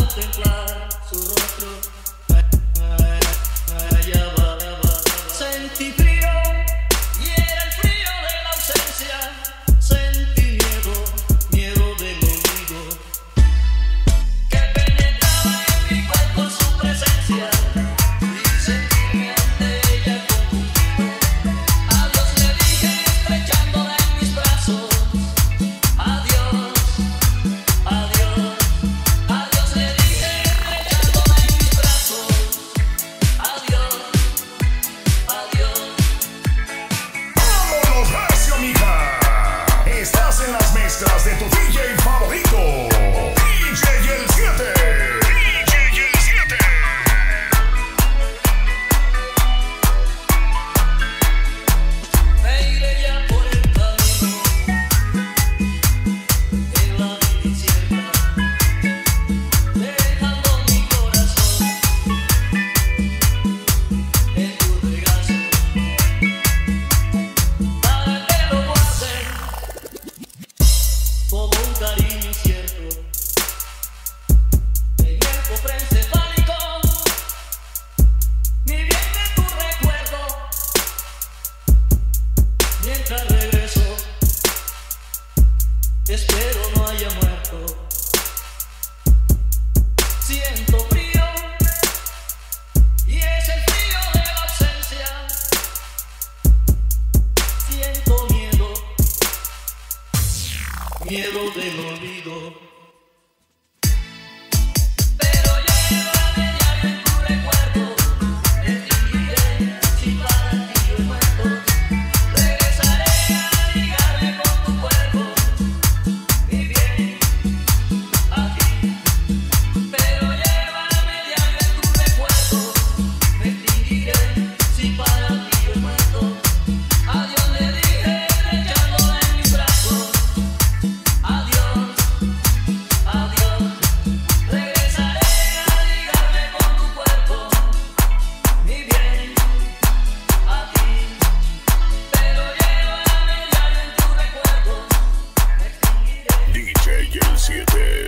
contemplar su rostro. trazendo DJ como un cariño incierto. En el cofre encefálico, ni bien de tu recuerdo. Mientras regreso, espero. Miedo del olvido. siete.